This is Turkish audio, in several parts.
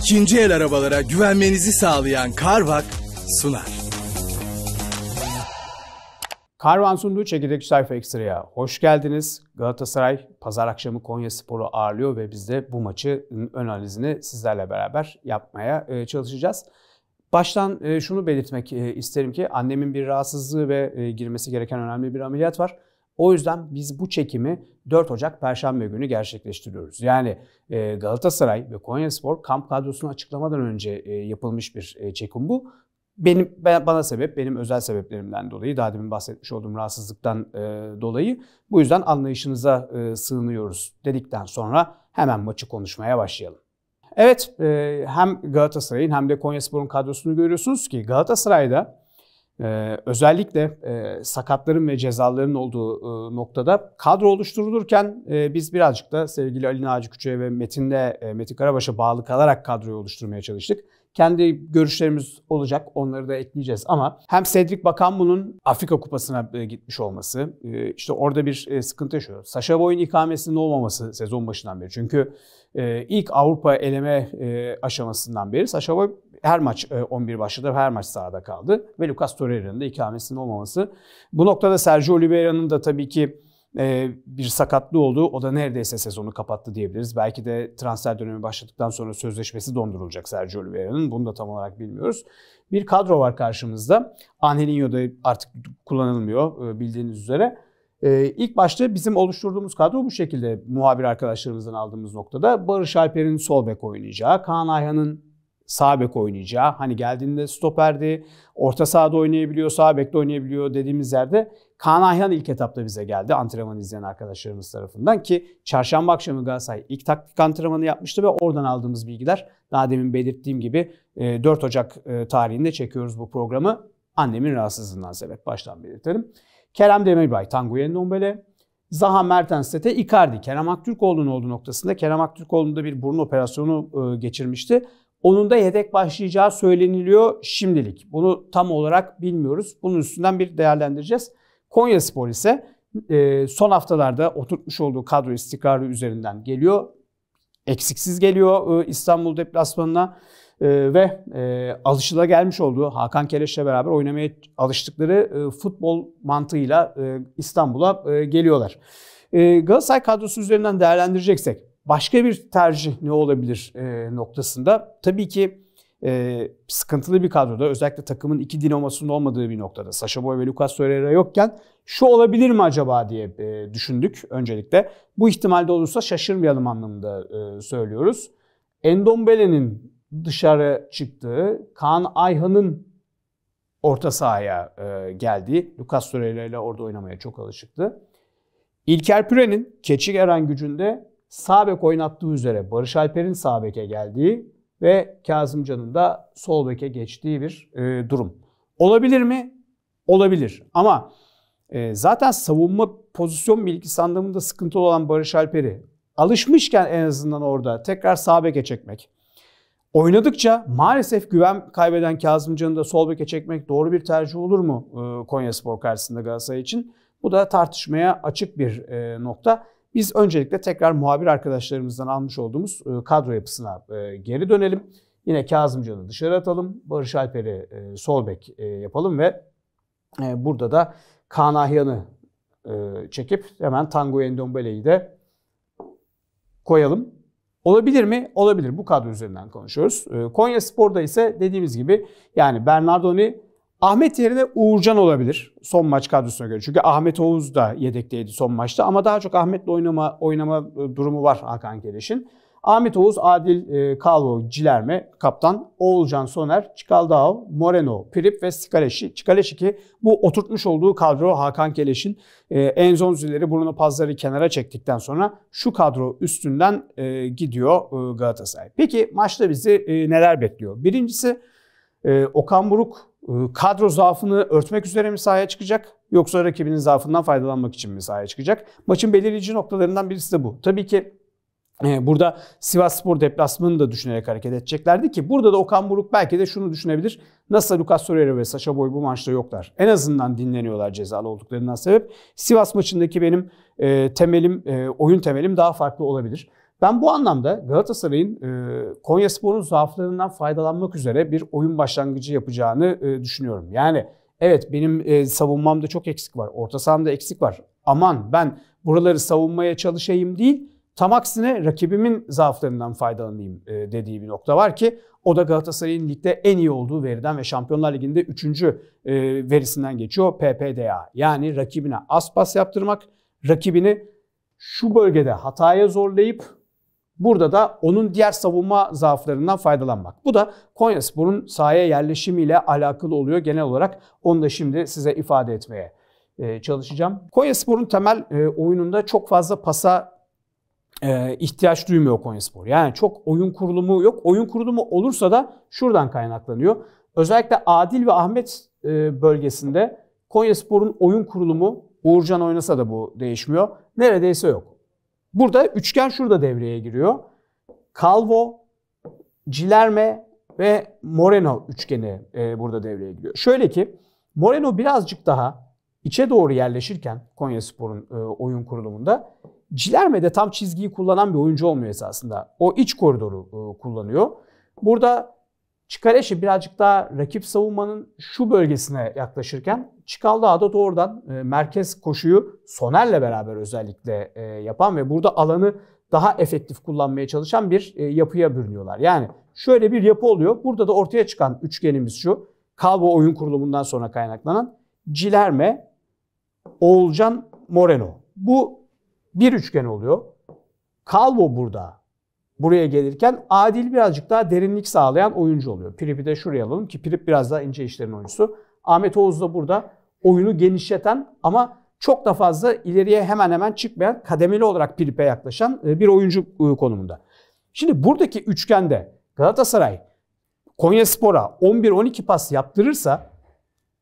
İkinci el arabalara güvenmenizi sağlayan Carvak sunar. Karvan sunduğu çekirdek sayfa ekstraya hoş geldiniz. Galatasaray pazar akşamı Konya Sporu ağırlıyor ve biz de bu maçı ön analizini sizlerle beraber yapmaya e, çalışacağız. Baştan e, şunu belirtmek e, isterim ki annemin bir rahatsızlığı ve girmesi gereken önemli bir ameliyat var. O yüzden biz bu çekimi 4 Ocak Perşembe günü gerçekleştiriyoruz. Yani Galatasaray ve Konyaspor kamp kadrosunu açıklamadan önce yapılmış bir çekim bu. Benim bana sebep benim özel sebeplerimden dolayı daha demin bahsetmiş olduğum rahatsızlıktan dolayı bu yüzden anlayışınıza sığınıyoruz dedikten sonra hemen maçı konuşmaya başlayalım. Evet hem Galatasaray'ın hem de Konyaspor'un kadrosunu görüyorsunuz ki Galatasaray'da ee, özellikle e, sakatların ve cezaların olduğu e, noktada kadro oluşturulurken e, biz birazcık da sevgili Ali Naci Küçük'e ve Metin'de e, Metin Karabaş'a bağlı kalarak kadroyu oluşturmaya çalıştık. Kendi görüşlerimiz olacak. Onları da ekleyeceğiz ama hem Cedric Bakanbu'nun Afrika Kupası'na e, gitmiş olması, e, işte orada bir e, sıkıntı yaşıyor. Sasha Boy'un ikamesinin olmaması sezon başından beri. Çünkü ilk Avrupa eleme aşamasından beri Sasha Boy her maç 11 başladı, her maç sahada kaldı ve Lucas Torreira'nın da ikamesinin olmaması. Bu noktada Sergio Oliveira'nın da tabii ki ee, bir sakatlığı oldu. O da neredeyse sezonu kapattı diyebiliriz. Belki de transfer dönemi başladıktan sonra sözleşmesi dondurulacak Sergio Oliveira'nın. Bunu da tam olarak bilmiyoruz. Bir kadro var karşımızda. Angelinho da artık kullanılmıyor e, bildiğiniz üzere. Ee, ilk başta bizim oluşturduğumuz kadro bu şekilde muhabir arkadaşlarımızdan aldığımız noktada Barış Alper'in sol bek oynayacağı, Kaan Ayhan'ın sağ bek oynayacağı, hani geldiğinde stoperdi, orta sahada oynayabiliyor, sağ bekte oynayabiliyor dediğimiz yerde Kaan Ayhan ilk etapta bize geldi antrenman izleyen arkadaşlarımız tarafından ki çarşamba akşamı Galatasaray ilk taktik antrenmanı yapmıştı ve oradan aldığımız bilgiler daha demin belirttiğim gibi 4 e, Ocak e, tarihinde çekiyoruz bu programı. Annemin rahatsızlığından sebep baştan belirtelim. Kerem Demirbay, Tanguy Ndombele, Zaha Mertens Tete, Icardi. Kerem Aktürkoğlu'nun olduğu noktasında Kerem Aktürkoğlu'nda bir burun operasyonu e, geçirmişti. Onun da yedek başlayacağı söyleniliyor şimdilik. Bunu tam olarak bilmiyoruz. Bunun üstünden bir değerlendireceğiz. Konya Spor ise e, son haftalarda oturtmuş olduğu kadro istikrarı üzerinden geliyor. Eksiksiz geliyor e, İstanbul deplasmanına e, ve alışıla gelmiş olduğu Hakan Keleş'le beraber oynamaya alıştıkları futbol mantığıyla İstanbul'a geliyorlar. Galatasaray kadrosu üzerinden değerlendireceksek başka bir tercih ne olabilir noktasında tabii ki e, sıkıntılı bir kadroda özellikle takımın iki dinamosunun olmadığı bir noktada Sasha Boy ve Lucas Torreira yokken şu olabilir mi acaba diye e, düşündük öncelikle. Bu ihtimalde olursa şaşırmayalım anlamında e, söylüyoruz. Endombele'nin dışarı çıktığı, Kaan Ayhan'ın orta sahaya e, geldiği, Lucas Torreira ile orada oynamaya çok alışıktı. İlker Püre'nin Keçi Eren gücünde sağ bek oynattığı üzere Barış Alper'in sağ beke geldiği ve Kazımcan'ın da sol beke geçtiği bir e, durum. Olabilir mi? Olabilir. Ama e, zaten savunma pozisyon bilgisi anlamında sıkıntılı olan Barış Alper'i alışmışken en azından orada tekrar sağ beke çekmek. Oynadıkça maalesef güven kaybeden Kazımcan'ı da sol beke çekmek doğru bir tercih olur mu e, Konya Spor karşısında Galatasaray için? Bu da tartışmaya açık bir e, nokta. Biz öncelikle tekrar muhabir arkadaşlarımızdan almış olduğumuz e, kadro yapısına e, geri dönelim. Yine Kazımcan'ı dışarı atalım. Barış Alper'i e, sol bek yapalım ve burada da Kaan Ahyan'ı çekip hemen Tango Endombele'yi de koyalım. Olabilir mi? Olabilir. Bu kadro üzerinden konuşuyoruz. Konya Spor'da ise dediğimiz gibi yani Bernardoni Ahmet yerine Uğurcan olabilir son maç kadrosuna göre. Çünkü Ahmet Oğuz da yedekteydi son maçta ama daha çok Ahmet'le oynama oynama durumu var Hakan Keleş'in. Ahmet Oğuz, Adil e, Kalvo, Cilerme, kaptan, Oğulcan Soner, Çikaldao, Moreno, Prip ve Skaleşi. Çikaleşi ki bu oturtmuş olduğu kadro Hakan Keleş'in e, Enzonzileri, Bruno Pazlar'ı kenara çektikten sonra şu kadro üstünden e, gidiyor e, Galatasaray. Peki maçta bizi e, neler bekliyor? Birincisi e, Okan Buruk kadro zaafını örtmek üzere mi sahaya çıkacak yoksa rakibinin zaafından faydalanmak için mi sahaya çıkacak? Maçın belirleyici noktalarından birisi de bu. Tabii ki e, Burada Sivas Spor deplasmanını da düşünerek hareket edeceklerdi ki burada da Okan Buruk belki de şunu düşünebilir. Nasıl Lucas Torreira ve Sacha Boy bu maçta yoklar. En azından dinleniyorlar cezalı olduklarından sebep. Sivas maçındaki benim e, temelim, e, oyun temelim daha farklı olabilir. Ben bu anlamda Galatasaray'ın e, Konyaspor'un zaaflarından faydalanmak üzere bir oyun başlangıcı yapacağını e, düşünüyorum. Yani evet benim e, savunmamda çok eksik var, orta sahamda eksik var. Aman ben buraları savunmaya çalışayım değil, tam aksine rakibimin zaaflarından faydalanayım e, dediği bir nokta var ki o da Galatasaray'ın ligde en iyi olduğu veriden ve Şampiyonlar Ligi'nde 3. E, verisinden geçiyor PPDA. Yani rakibine az pas yaptırmak, rakibini şu bölgede hataya zorlayıp Burada da onun diğer savunma zaaflarından faydalanmak. Bu da Konyaspor'un sahaya yerleşimiyle alakalı oluyor genel olarak. Onu da şimdi size ifade etmeye e, çalışacağım. Konyaspor'un temel e, oyununda çok fazla pasa e, ihtiyaç duymuyor Konyaspor. Yani çok oyun kurulumu yok. Oyun kurulumu olursa da şuradan kaynaklanıyor. Özellikle Adil ve Ahmet bölgesinde Konyaspor'un oyun kurulumu Uğurcan oynasa da bu değişmiyor. Neredeyse yok. Burada üçgen şurada devreye giriyor. Calvo, Cilerme ve Moreno üçgeni e, burada devreye giriyor. Şöyle ki Moreno birazcık daha içe doğru yerleşirken Konyaspor'un e, oyun kurulumunda Cilerme de tam çizgiyi kullanan bir oyuncu olmuyor esasında. O iç koridoru e, kullanıyor. Burada Çikareşi birazcık daha rakip savunmanın şu bölgesine yaklaşırken Çikaldağ da doğrudan e, merkez koşuyu Soner'le beraber özellikle e, yapan ve burada alanı daha efektif kullanmaya çalışan bir e, yapıya bürünüyorlar. Yani şöyle bir yapı oluyor. Burada da ortaya çıkan üçgenimiz şu. Calvo oyun kurulumundan sonra kaynaklanan Cilerme, Oğulcan, Moreno. Bu bir üçgen oluyor. Calvo burada buraya gelirken Adil birazcık daha derinlik sağlayan oyuncu oluyor. Pirip'i de şuraya alalım ki Pirip biraz daha ince işlerin oyuncusu. Ahmet Oğuz da burada oyunu genişleten ama çok da fazla ileriye hemen hemen çıkmayan kademeli olarak Pirip'e yaklaşan e, bir oyuncu e, konumunda. Şimdi buradaki üçgende Galatasaray Konya Spor'a 11-12 pas yaptırırsa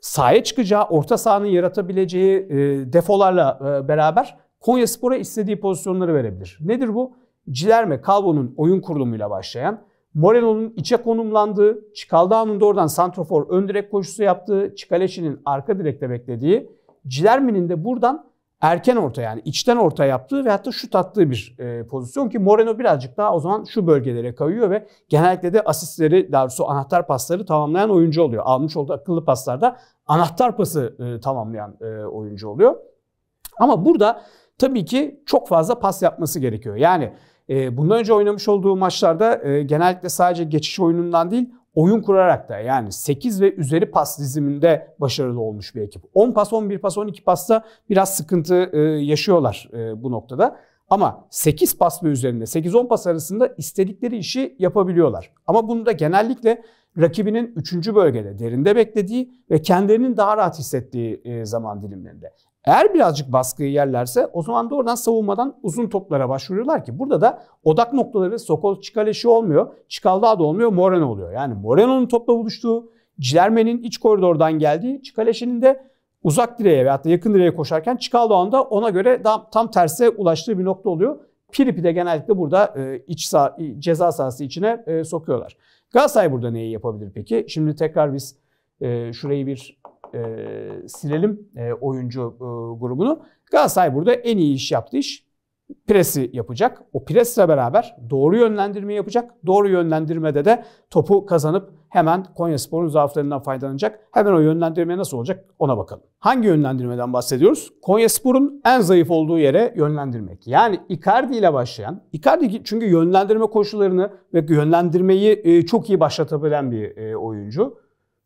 sahaya çıkacağı, orta sahanın yaratabileceği e, defolarla beraber Konya Spor'a istediği pozisyonları verebilir. Nedir bu? Cilerme Calvo'nun oyun kurulumuyla başlayan, Moreno'nun içe konumlandığı, Çikaldağ'ın da oradan santrofor ön direk koşusu yaptığı, Çikaleşi'nin arka direkte beklediği, Cilerme'nin de buradan erken orta yani içten orta yaptığı ve hatta şut attığı bir e, pozisyon ki Moreno birazcık daha o zaman şu bölgelere kayıyor ve genellikle de asistleri daha doğrusu anahtar pasları tamamlayan oyuncu oluyor. Almış olduğu akıllı paslarda anahtar pası e, tamamlayan e, oyuncu oluyor. Ama burada tabii ki çok fazla pas yapması gerekiyor. Yani e, bundan önce oynamış olduğu maçlarda e, genellikle sadece geçiş oyunundan değil oyun kurarak da yani 8 ve üzeri pas diziminde başarılı olmuş bir ekip. 10 pas, 11 pas, 12 pasta biraz sıkıntı e, yaşıyorlar e, bu noktada. Ama 8 pas ve üzerinde 8-10 pas arasında istedikleri işi yapabiliyorlar. Ama bunu da genellikle rakibinin 3. bölgede derinde beklediği ve kendilerinin daha rahat hissettiği e, zaman dilimlerinde. Eğer birazcık baskıyı yerlerse o zaman doğrudan savunmadan uzun toplara başvuruyorlar ki burada da odak noktaları Sokol Çikaleşi olmuyor. Çikaldağ da olmuyor. Moreno oluyor. Yani Moreno'nun topla buluştuğu, Cilerme'nin iç koridordan geldiği, Çikaleşi'nin de uzak direğe veyahut da yakın direğe koşarken Çikaldağ'ın da ona göre tam, tam terse ulaştığı bir nokta oluyor. Pirip'i de genellikle burada e, iç sağ, ceza sahası içine e, sokuyorlar. Galatasaray burada neyi yapabilir peki? Şimdi tekrar biz e, şurayı bir e, silelim e, oyuncu e, grubunu. Galatasaray burada en iyi iş yaptığı iş presi yapacak. O presle beraber doğru yönlendirme yapacak. Doğru yönlendirmede de topu kazanıp hemen Konyaspor'un zaaflarından faydalanacak. Hemen o yönlendirme nasıl olacak ona bakalım. Hangi yönlendirmeden bahsediyoruz? Konyaspor'un en zayıf olduğu yere yönlendirmek. Yani Icardi ile başlayan, Icardi çünkü yönlendirme koşullarını ve yönlendirmeyi e, çok iyi başlatabilen bir e, oyuncu.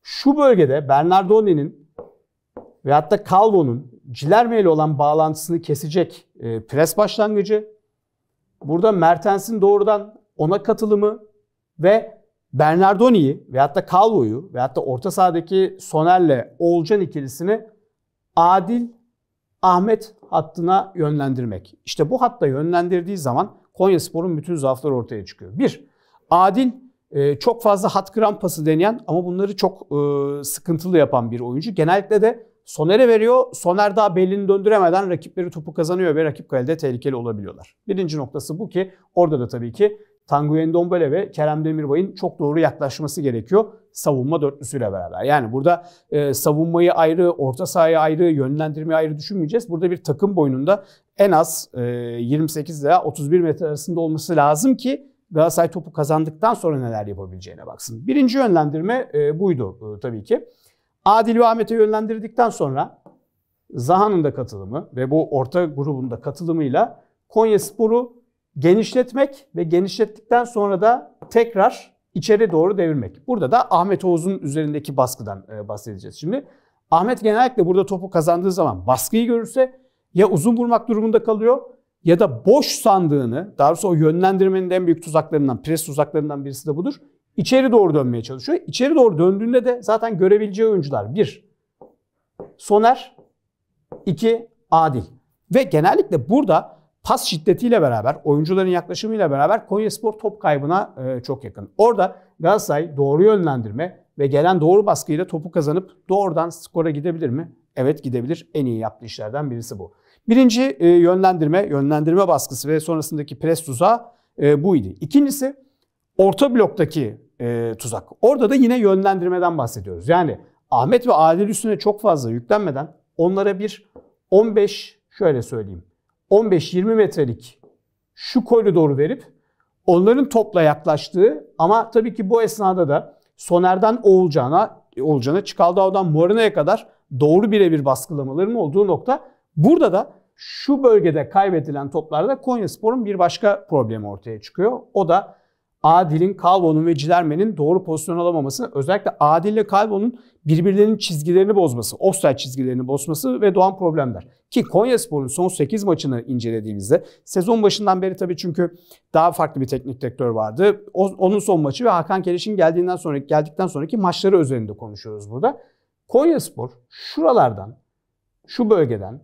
Şu bölgede Bernardoni'nin ve hatta Calvo'nun Cilerme ile olan bağlantısını kesecek e, pres başlangıcı. Burada Mertens'in doğrudan ona katılımı ve Bernardoni'yi ve hatta Calvo'yu ve hatta orta sahadaki Soner'le Olcan ikilisini Adil Ahmet hattına yönlendirmek. İşte bu hatta yönlendirdiği zaman Konyaspor'un bütün zaafları ortaya çıkıyor. Bir, Adil e, çok fazla hat kram pası deneyen ama bunları çok e, sıkıntılı yapan bir oyuncu. Genellikle de Soner'e veriyor. Soner daha belini döndüremeden rakipleri topu kazanıyor ve rakip kalede tehlikeli olabiliyorlar. Birinci noktası bu ki orada da tabii ki Tanguy Ndombele ve Kerem Demirbay'ın çok doğru yaklaşması gerekiyor savunma dörtlüsüyle beraber. Yani burada e, savunmayı ayrı, orta sahayı ayrı, yönlendirmeyi ayrı düşünmeyeceğiz. Burada bir takım boyununda en az e, 28 veya 31 metre arasında olması lazım ki Galatasaray topu kazandıktan sonra neler yapabileceğine baksın. Birinci yönlendirme e, buydu e, tabii ki. Adil ve Ahmet'e yönlendirdikten sonra Zaha'nın da katılımı ve bu orta grubunda katılımıyla Konya Sporu genişletmek ve genişlettikten sonra da tekrar içeri doğru devirmek. Burada da Ahmet Oğuz'un üzerindeki baskıdan e, bahsedeceğiz şimdi. Ahmet genellikle burada topu kazandığı zaman baskıyı görürse ya uzun vurmak durumunda kalıyor ya da boş sandığını, daha doğrusu o yönlendirmenin en büyük tuzaklarından, pres tuzaklarından birisi de budur. İçeri doğru dönmeye çalışıyor. İçeri doğru döndüğünde de zaten görebileceği oyuncular bir Soner, iki Adil. Ve genellikle burada pas şiddetiyle beraber, oyuncuların yaklaşımıyla beraber Konyaspor top kaybına e, çok yakın. Orada Galatasaray doğru yönlendirme ve gelen doğru baskıyla topu kazanıp doğrudan skora gidebilir mi? Evet gidebilir. En iyi yaptığı işlerden birisi bu. Birinci e, yönlendirme, yönlendirme baskısı ve sonrasındaki pres tuzağı e, buydu. İkincisi orta bloktaki e, tuzak. Orada da yine yönlendirmeden bahsediyoruz. Yani Ahmet ve Adil üstüne çok fazla yüklenmeden onlara bir 15 şöyle söyleyeyim 15-20 metrelik şu koridoru verip onların topla yaklaştığı ama tabii ki bu esnada da Soner'den Oğulcan'a, Oğulcan'a Çikaldağ'dan Morina'ya kadar doğru birebir baskılamaların olduğu nokta. Burada da şu bölgede kaybedilen toplarda Konya Spor'un bir başka problemi ortaya çıkıyor. O da Adil'in, Calvo'nun ve Cilerme'nin doğru pozisyon alamaması, özellikle Adil ile Calvo'nun birbirlerinin çizgilerini bozması, offside çizgilerini bozması ve doğan problemler. Ki Konyaspor'un son 8 maçını incelediğimizde sezon başından beri tabii çünkü daha farklı bir teknik direktör vardı. O, onun son maçı ve Hakan Keleş'in geldiğinden sonra geldikten sonraki maçları üzerinde konuşuyoruz burada. Konyaspor şuralardan, şu bölgeden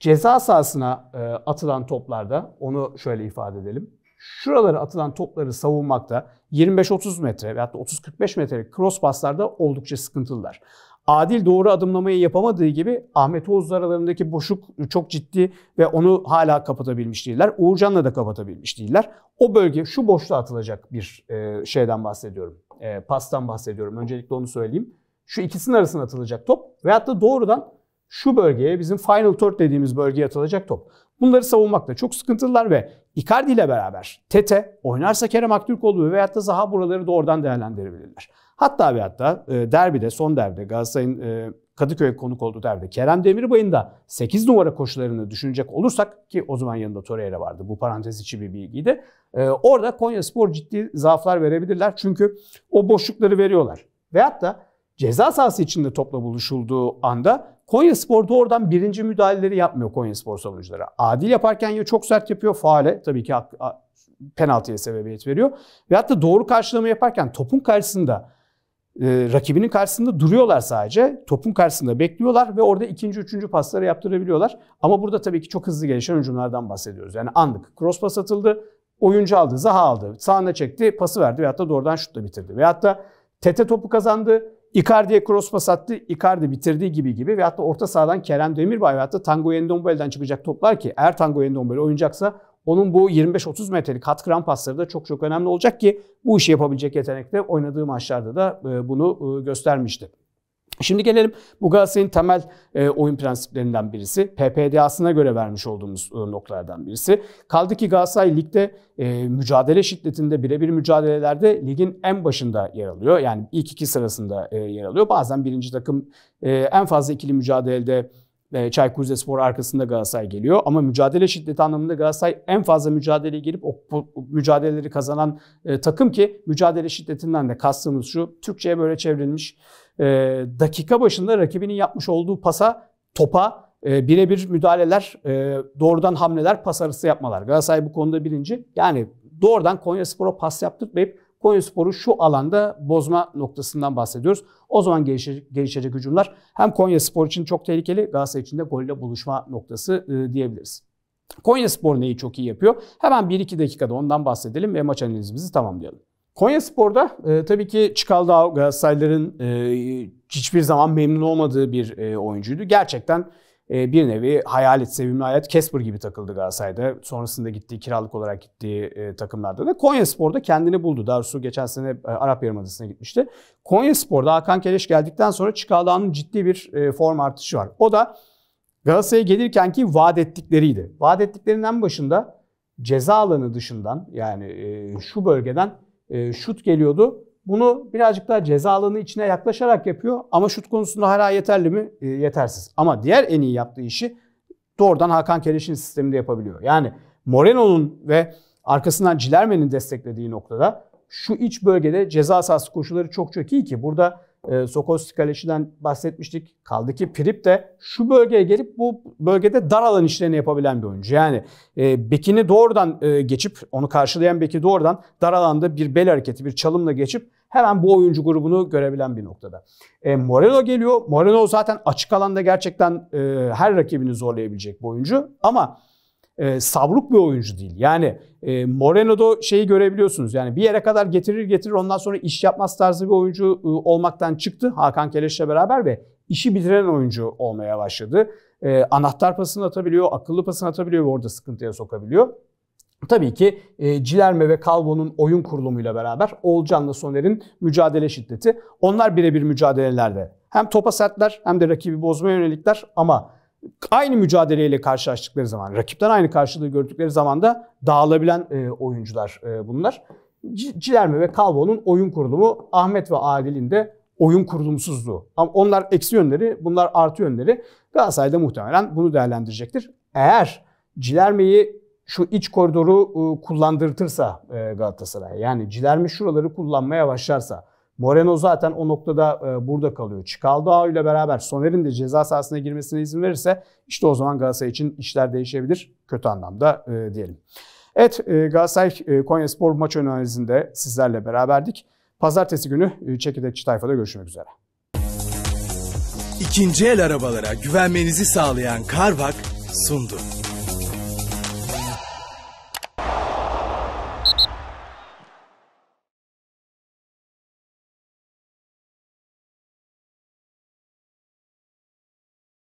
ceza sahasına e, atılan toplarda onu şöyle ifade edelim şuralara atılan topları savunmakta 25-30 metre veya 30-45 metrelik cross paslarda oldukça sıkıntılılar. Adil doğru adımlamayı yapamadığı gibi Ahmet Oğuz aralarındaki boşluk çok ciddi ve onu hala kapatabilmiş değiller. Uğurcan'la da kapatabilmiş değiller. O bölge şu boşluğa atılacak bir e, şeyden bahsediyorum. E, pastan bahsediyorum. Öncelikle onu söyleyeyim. Şu ikisinin arasına atılacak top veyahut da doğrudan şu bölgeye bizim final third dediğimiz bölgeye atılacak top. Bunları savunmakta çok sıkıntılılar ve Icardi ile beraber Tete oynarsa Kerem Aktürkoğlu veyahut da Zaha buraları doğrudan değerlendirebilirler. Hatta ve hatta e, derbide, son derbide Galatasaray'ın e, Kadıköy'e konuk olduğu derbide Kerem Demirbay'ın da 8 numara koşularını düşünecek olursak ki o zaman yanında Torreira vardı. Bu parantez içi bir bilgiydi. E, orada Konya Spor ciddi zaaflar verebilirler. Çünkü o boşlukları veriyorlar. Veyahut da ceza sahası içinde topla buluşulduğu anda Konya Spor doğrudan birinci müdahaleleri yapmıyor Konya Spor savunucuları. Adil yaparken ya çok sert yapıyor faale tabii ki penaltıya sebebiyet veriyor. Ve hatta doğru karşılama yaparken topun karşısında e, rakibinin karşısında duruyorlar sadece. Topun karşısında bekliyorlar ve orada ikinci, üçüncü pasları yaptırabiliyorlar. Ama burada tabii ki çok hızlı gelişen oyunculardan bahsediyoruz. Yani anlık cross pas atıldı, oyuncu aldı, Zaha aldı, sağına çekti, pası verdi veyahut da doğrudan şutla bitirdi. Veyahut da Tete topu kazandı, Icardi'ye cross pas attı. Icardi bitirdiği gibi gibi ve hatta orta sahadan Kerem Demirbay ve hatta Tango Endombele'den çıkacak toplar ki eğer Tango Endombele oynayacaksa onun bu 25-30 metrelik hat kıran pasları da çok çok önemli olacak ki bu işi yapabilecek yetenekte oynadığı maçlarda da e, bunu e, göstermişti. Şimdi gelelim bu Galatasaray'ın temel e, oyun prensiplerinden birisi. PPDA'sına göre vermiş olduğumuz e, noktalardan birisi. Kaldı ki Galatasaray ligde e, mücadele şiddetinde birebir mücadelelerde ligin en başında yer alıyor. Yani ilk iki sırasında e, yer alıyor. Bazen birinci takım e, en fazla ikili mücadelede e, Çaykur Rizespor arkasında Galatasaray geliyor. Ama mücadele şiddeti anlamında Galatasaray en fazla mücadeleye girip o, o mücadeleleri kazanan e, takım ki mücadele şiddetinden de kastımız şu. Türkçe'ye böyle çevrilmiş e, dakika başında rakibinin yapmış olduğu pasa, topa e, birebir müdahaleler, e, doğrudan hamleler, pas arası yapmalar. Galatasaray bu konuda birinci. Yani doğrudan Konya Spor'a pas yaptırmayıp Konya Spor'u şu alanda bozma noktasından bahsediyoruz. O zaman gelişecek, gelişecek hücumlar hem Konya Spor için çok tehlikeli, Galatasaray için de golle buluşma noktası e, diyebiliriz. Konya Spor neyi çok iyi yapıyor? Hemen 1-2 dakikada ondan bahsedelim ve maç analizimizi tamamlayalım. Konya Spor'da e, tabii ki Çikaldağ Galatasaraylıların e, hiçbir zaman memnun olmadığı bir e, oyuncuydu. Gerçekten e, bir nevi hayalet, sevimli hayat Casper gibi takıldı Galatasaray'da. Sonrasında gittiği kiralık olarak gittiği e, takımlarda da Konya Spor'da kendini buldu. Doğrusu geçen sene e, Arap Yarımadası'na gitmişti. Konya Spor'da Hakan Keleş geldikten sonra Çikaldağ'ın ciddi bir e, form artışı var. O da Galatasaray'a gelirken ki vaat ettikleriydi. Vaat ettiklerinden başında ceza alanı dışından yani e, şu bölgeden şut geliyordu. Bunu birazcık daha ceza alanı içine yaklaşarak yapıyor ama şut konusunda hala yeterli mi? E, yetersiz. Ama diğer en iyi yaptığı işi doğrudan Hakan Keleş'in sisteminde yapabiliyor. Yani Moreno'nun ve arkasından Cilerme'nin desteklediği noktada şu iç bölgede ceza sahası koşulları çok çok iyi ki burada e, Sokos Kaleşi'den bahsetmiştik. Kaldı ki Prip de şu bölgeye gelip bu bölgede dar alan işlerini yapabilen bir oyuncu. Yani e, bekini doğrudan e, geçip onu karşılayan beki doğrudan dar alanda bir bel hareketi bir çalımla geçip hemen bu oyuncu grubunu görebilen bir noktada. E, Moreno geliyor. Moreno zaten açık alanda gerçekten e, her rakibini zorlayabilecek bir oyuncu ama e, savruk bir oyuncu değil. Yani e, Moreno'da şeyi görebiliyorsunuz. Yani bir yere kadar getirir getirir ondan sonra iş yapmaz tarzı bir oyuncu e, olmaktan çıktı Hakan Keleş'le beraber ve işi bitiren oyuncu olmaya başladı. E, anahtar pasını atabiliyor, akıllı pasını atabiliyor ve orada sıkıntıya sokabiliyor. Tabii ki e, Cilerme ve Calvo'nun oyun kurulumuyla beraber Olcan'la Soner'in mücadele şiddeti. Onlar birebir mücadelelerde hem topa sertler hem de rakibi bozmaya yönelikler ama aynı mücadeleyle karşılaştıkları zaman, rakipten aynı karşılığı gördükleri zaman da dağılabilen e, oyuncular e, bunlar. Cilerme ve Calvo'nun oyun kurulumu, Ahmet ve Adil'in de oyun kurulumsuzluğu. Ama onlar eksi yönleri, bunlar artı yönleri. Galatasaray'da muhtemelen bunu değerlendirecektir. Eğer Cilerme'yi şu iç koridoru e, kullandırtırsa e, Galatasaray, yani Cilerme şuraları kullanmaya başlarsa, Moreno zaten o noktada e, burada kalıyor. Çikaldao ile beraber Soner'in de ceza sahasına girmesine izin verirse işte o zaman Galatasaray için işler değişebilir. Kötü anlamda e, diyelim. Evet e, Galatasaray e, Konya Spor maç analizinde sizlerle beraberdik. Pazartesi günü e, Çekirdekçi Tayfa'da görüşmek üzere. İkinci el arabalara güvenmenizi sağlayan Carvak sundu.